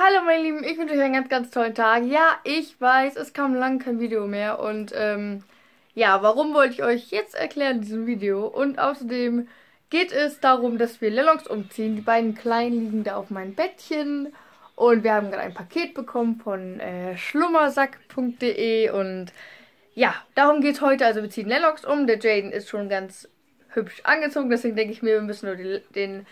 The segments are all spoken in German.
Hallo meine Lieben, ich wünsche euch einen ganz, ganz tollen Tag. Ja, ich weiß, es kam lange kein Video mehr und ähm, ja, warum wollte ich euch jetzt erklären in diesem Video? Und außerdem geht es darum, dass wir Lelongs umziehen. Die beiden Kleinen liegen da auf meinem Bettchen und wir haben gerade ein Paket bekommen von äh, schlummersack.de und ja, darum geht es heute. Also wir ziehen Lennox um. Der Jaden ist schon ganz hübsch angezogen, deswegen denke ich mir, wir müssen nur die, den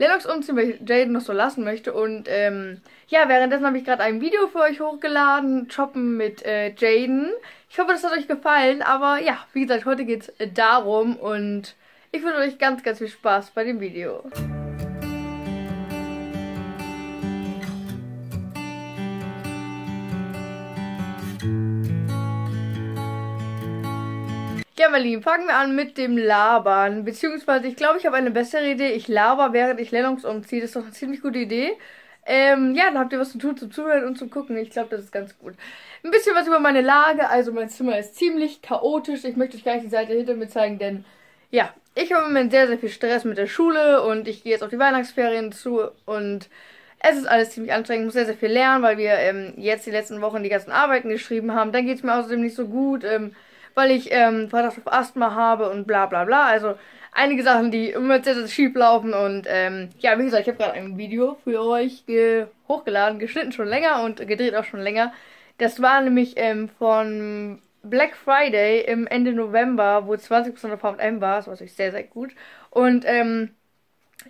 Lennox umziehen, weil ich Jaden noch so lassen möchte. Und ähm, ja, währenddessen habe ich gerade ein Video für euch hochgeladen, Shoppen mit äh, Jaden. Ich hoffe, das hat euch gefallen. Aber ja, wie gesagt, heute geht es äh, darum und ich wünsche euch ganz, ganz viel Spaß bei dem Video. Ja, meine Lieben, fangen wir an mit dem Labern. Beziehungsweise, ich glaube, ich habe eine bessere Idee. Ich laber, während ich Lennons umziehe. Das ist doch eine ziemlich gute Idee. Ähm, ja, dann habt ihr was zu tun, zum Zuhören und zum Gucken. Ich glaube, das ist ganz gut. Ein bisschen was über meine Lage. Also, mein Zimmer ist ziemlich chaotisch. Ich möchte euch gleich die Seite hinter mir zeigen, denn, ja, ich habe im Moment sehr, sehr viel Stress mit der Schule und ich gehe jetzt auf die Weihnachtsferien zu und es ist alles ziemlich anstrengend. Ich muss sehr, sehr viel lernen, weil wir ähm, jetzt die letzten Wochen die ganzen Arbeiten geschrieben haben. Dann geht es mir außerdem nicht so gut. Ähm, weil ich ähm, Verdacht auf Asthma habe und bla bla bla. Also einige Sachen, die immer sehr, sehr schief laufen. Und ähm, ja, wie gesagt, ich habe gerade ein Video für euch ge hochgeladen, geschnitten schon länger und gedreht auch schon länger. Das war nämlich ähm, von Black Friday im Ende November, wo 20% auf H&M war. Das war natürlich sehr, sehr gut. Und ähm,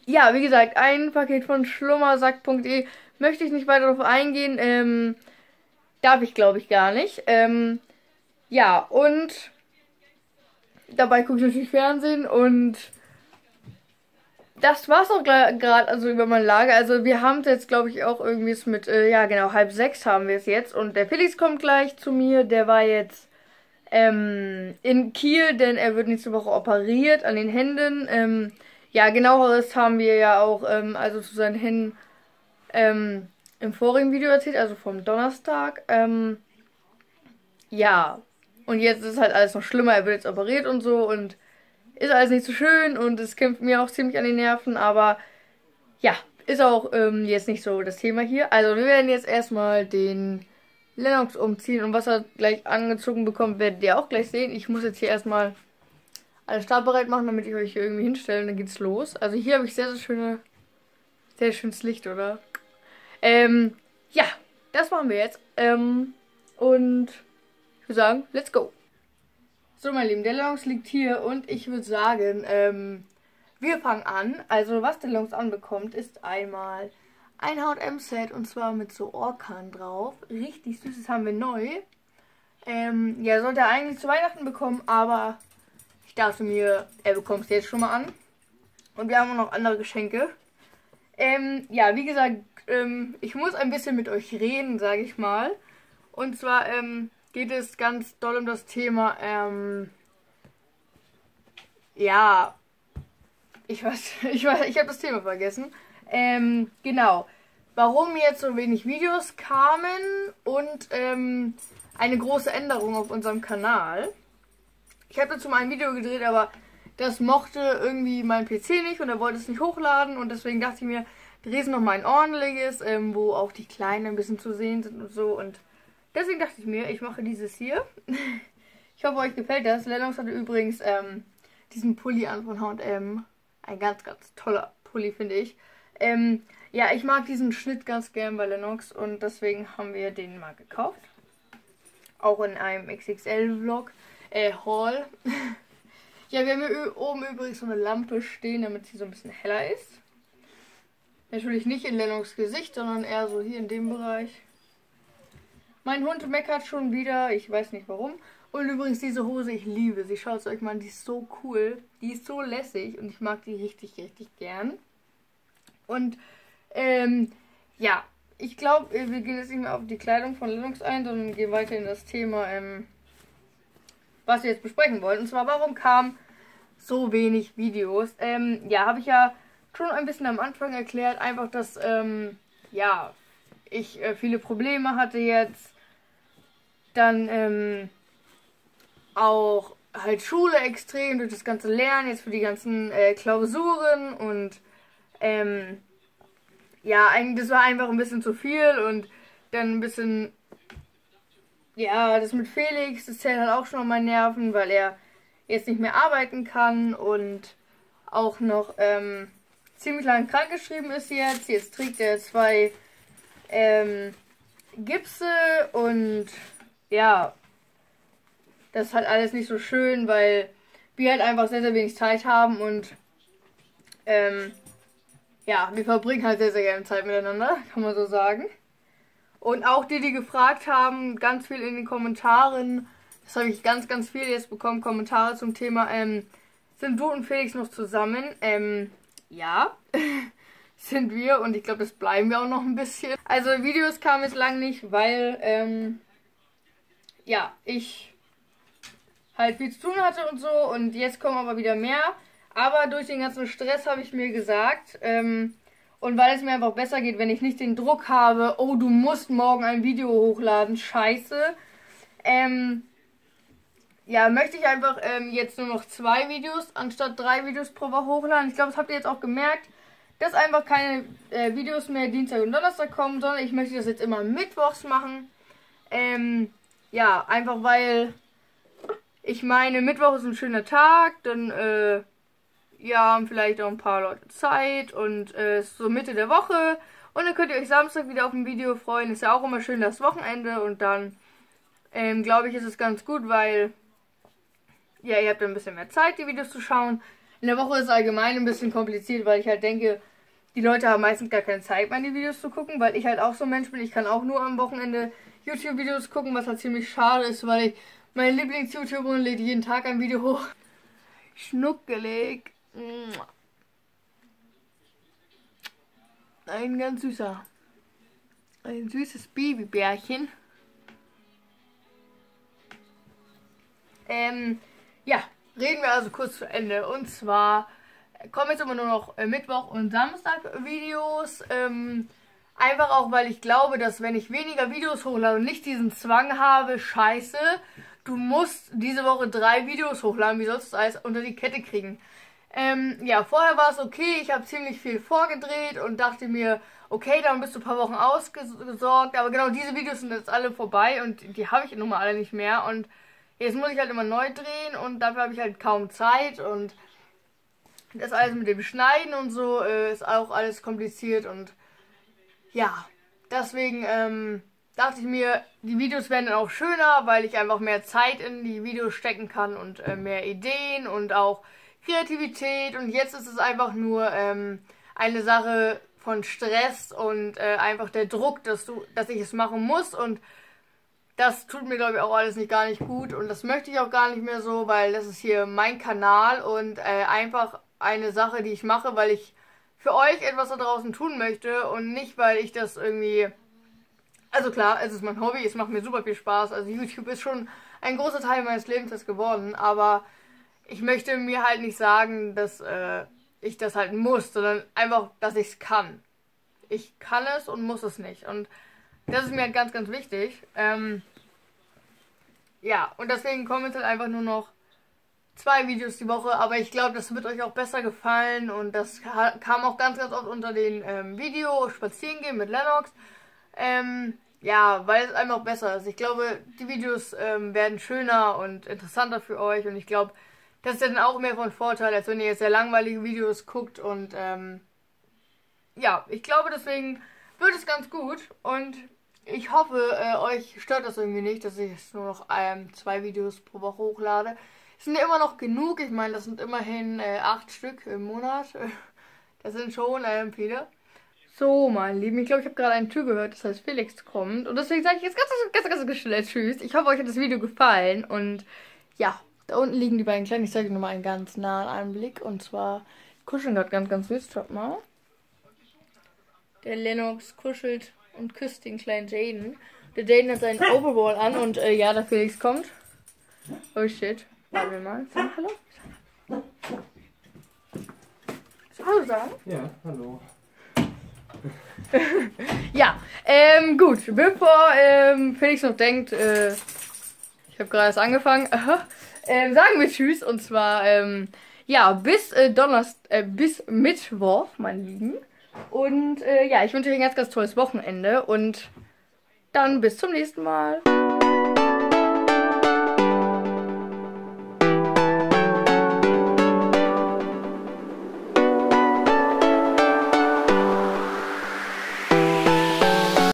ja, wie gesagt, ein Paket von schlummersack.de möchte ich nicht weiter darauf eingehen. Ähm, darf ich, glaube ich, gar nicht. Ähm, ja, und dabei gucke ich natürlich Fernsehen und das war's auch gerade, also über mein Lager. Also wir haben es jetzt, glaube ich, auch irgendwie mit, äh, ja genau, halb sechs haben wir es jetzt. Und der Felix kommt gleich zu mir. Der war jetzt ähm, in Kiel, denn er wird nächste Woche operiert an den Händen. Ähm, ja, genaueres haben wir ja auch, ähm, also zu seinen Händen ähm, im vorigen Video erzählt, also vom Donnerstag. Ähm, ja, und jetzt ist halt alles noch schlimmer. Er wird jetzt operiert und so und ist alles nicht so schön und es kämpft mir auch ziemlich an die Nerven. Aber ja, ist auch ähm, jetzt nicht so das Thema hier. Also wir werden jetzt erstmal den Lennox umziehen und was er gleich angezogen bekommt, werdet ihr auch gleich sehen. Ich muss jetzt hier erstmal alles startbereit machen, damit ich euch hier irgendwie hinstelle. Dann geht's los. Also hier habe ich sehr, sehr schöne, sehr schönes Licht, oder? Ähm, ja, das machen wir jetzt. Ähm, und würde sagen, let's go. So, mein Lieben, der Longs liegt hier und ich würde sagen, ähm, wir fangen an. Also, was der Longs anbekommt, ist einmal ein H&M-Set und zwar mit so Orkan drauf. Richtig süßes haben wir neu. Ähm, ja, sollte er eigentlich zu Weihnachten bekommen, aber ich dachte mir, er bekommt es jetzt schon mal an. Und wir haben auch noch andere Geschenke. Ähm, ja, wie gesagt, ähm, ich muss ein bisschen mit euch reden, sage ich mal. Und zwar, ähm, geht es ganz doll um das Thema, ähm, ja, ich weiß, ich weiß, ich habe das Thema vergessen. Ähm, genau. Warum jetzt so wenig Videos kamen und ähm, eine große Änderung auf unserem Kanal. Ich habe dazu mal ein Video gedreht, aber das mochte irgendwie mein PC nicht und er wollte es nicht hochladen und deswegen dachte ich mir, drehen noch mal ein ordentliches, ähm, wo auch die Kleinen ein bisschen zu sehen sind und so und Deswegen dachte ich mir, ich mache dieses hier. Ich hoffe, euch gefällt das. Lennox hatte übrigens ähm, diesen Pulli an von H&M. Ein ganz, ganz toller Pulli, finde ich. Ähm, ja, ich mag diesen Schnitt ganz gern bei Lennox und deswegen haben wir den mal gekauft. Auch in einem XXL-Vlog, äh, Haul. ja, wir haben hier oben übrigens so eine Lampe stehen, damit sie so ein bisschen heller ist. Natürlich nicht in Lennox Gesicht, sondern eher so hier in dem Bereich. Mein Hund meckert schon wieder. Ich weiß nicht warum. Und übrigens diese Hose, ich liebe sie. Schaut es euch mal an, die ist so cool. Die ist so lässig und ich mag die richtig, richtig gern. Und, ähm, ja. Ich glaube, wir gehen jetzt nicht mehr auf die Kleidung von Linux ein, sondern gehen weiter in das Thema, ähm, was wir jetzt besprechen wollen. Und zwar, warum kamen so wenig Videos? Ähm, ja, habe ich ja schon ein bisschen am Anfang erklärt. Einfach, dass, ähm, ja, ich äh, viele Probleme hatte jetzt. Dann ähm, auch halt Schule extrem durch das ganze Lernen, jetzt für die ganzen äh, Klausuren und ähm, ja, eigentlich, das war einfach ein bisschen zu viel und dann ein bisschen, ja, das mit Felix, das zählt halt auch schon auf meine Nerven, weil er jetzt nicht mehr arbeiten kann und auch noch ähm, ziemlich lange krankgeschrieben ist jetzt. Jetzt trägt er zwei ähm, Gipse und ja, das ist halt alles nicht so schön, weil wir halt einfach sehr, sehr wenig Zeit haben und ähm, ja, wir verbringen halt sehr, sehr gerne Zeit miteinander, kann man so sagen. Und auch die, die gefragt haben, ganz viel in den Kommentaren, das habe ich ganz, ganz viel jetzt bekommen, Kommentare zum Thema, ähm, sind du und Felix noch zusammen? Ähm, ja, sind wir und ich glaube, das bleiben wir auch noch ein bisschen. Also Videos kamen jetzt lang nicht, weil, ähm, ja, ich halt viel zu tun hatte und so und jetzt kommen aber wieder mehr. Aber durch den ganzen Stress habe ich mir gesagt, ähm, und weil es mir einfach besser geht, wenn ich nicht den Druck habe, oh, du musst morgen ein Video hochladen, scheiße, ähm, ja, möchte ich einfach ähm, jetzt nur noch zwei Videos anstatt drei Videos pro Woche hochladen. Ich glaube, das habt ihr jetzt auch gemerkt, dass einfach keine äh, Videos mehr Dienstag und Donnerstag kommen, sondern ich möchte das jetzt immer mittwochs machen. Ähm, ja, einfach weil ich meine, Mittwoch ist ein schöner Tag, dann äh, ja, haben vielleicht auch ein paar Leute Zeit und äh, ist so Mitte der Woche. Und dann könnt ihr euch Samstag wieder auf ein Video freuen. Ist ja auch immer schön das Wochenende und dann ähm, glaube ich, ist es ganz gut, weil ja, ihr habt ein bisschen mehr Zeit, die Videos zu schauen. In der Woche ist es allgemein ein bisschen kompliziert, weil ich halt denke, die Leute haben meistens gar keine Zeit, meine Videos zu gucken, weil ich halt auch so ein Mensch bin. Ich kann auch nur am Wochenende YouTube-Videos gucken, was halt ziemlich schade ist, weil ich meine Lieblings-YouTuberin lädt jeden Tag ein Video hoch. Schnuckelig. Ein ganz süßer. Ein süßes Babybärchen. Ähm, ja, reden wir also kurz zu Ende. Und zwar kommen jetzt immer nur noch äh, Mittwoch und Samstag Videos. Ähm, einfach auch, weil ich glaube, dass wenn ich weniger Videos hochlade und nicht diesen Zwang habe, scheiße, du musst diese Woche drei Videos hochladen, wie sollst du alles unter die Kette kriegen? Ähm, ja, vorher war es okay, ich habe ziemlich viel vorgedreht und dachte mir, okay, dann bist du ein paar Wochen ausgesorgt, aber genau diese Videos sind jetzt alle vorbei und die habe ich nun mal alle nicht mehr und Jetzt muss ich halt immer neu drehen und dafür habe ich halt kaum Zeit und das alles mit dem Schneiden und so äh, ist auch alles kompliziert und ja, deswegen ähm, dachte ich mir, die Videos werden dann auch schöner, weil ich einfach mehr Zeit in die Videos stecken kann und äh, mehr Ideen und auch Kreativität. Und jetzt ist es einfach nur ähm, eine Sache von Stress und äh, einfach der Druck, dass du, dass ich es machen muss. Und das tut mir, glaube ich, auch alles nicht gar nicht gut. Und das möchte ich auch gar nicht mehr so, weil das ist hier mein Kanal. Und äh, einfach eine Sache, die ich mache, weil ich für euch etwas da draußen tun möchte und nicht, weil ich das irgendwie... Also klar, es ist mein Hobby, es macht mir super viel Spaß. Also YouTube ist schon ein großer Teil meines Lebens geworden, aber ich möchte mir halt nicht sagen, dass äh, ich das halt muss, sondern einfach, dass ich es kann. Ich kann es und muss es nicht. Und das ist mir halt ganz, ganz wichtig. Ähm, ja, und deswegen kommen jetzt halt einfach nur noch zwei Videos die Woche, aber ich glaube, das wird euch auch besser gefallen und das kam auch ganz, ganz oft unter den ähm, Video Spazieren gehen mit Lennox. Ähm, ja, weil es einfach besser ist. Ich glaube, die Videos ähm, werden schöner und interessanter für euch und ich glaube, das ist dann auch mehr von Vorteil, als wenn ihr jetzt sehr langweilige Videos guckt und ähm, ja, ich glaube, deswegen wird es ganz gut und ich hoffe, äh, euch stört das irgendwie nicht, dass ich jetzt nur noch ähm, zwei Videos pro Woche hochlade. Sind immer noch genug. Ich meine, das sind immerhin äh, acht Stück im Monat. Das sind schon ähm, viele. So, meine Lieben, ich glaube, ich habe gerade eine Tür gehört, das heißt Felix kommt. Und deswegen sage ich jetzt ganz, ganz, ganz, ganz schnell Tschüss. Ich hoffe, euch hat das Video gefallen. Und ja, da unten liegen die beiden Kleinen. Ich zeige euch nochmal einen ganz nahen Einblick. Und zwar kuscheln gerade ganz, ganz süß. Schaut mal. Der Lennox kuschelt und küsst den kleinen Jaden. Der Jaden hat seinen Overall an und äh, ja, der Felix kommt. Oh shit. Warten wir mal. Sag Hallo. Hallo sagen? Ja, hallo. ja, ähm, gut. Bevor ähm, Felix noch denkt, äh, ich habe gerade erst angefangen, ähm, sagen wir Tschüss. Und zwar, ähm, ja, bis äh, Donnerstag, äh, bis Mittwoch, mein Lieben. Und äh, ja, ich wünsche euch ein ganz, ganz tolles Wochenende und dann bis zum nächsten Mal.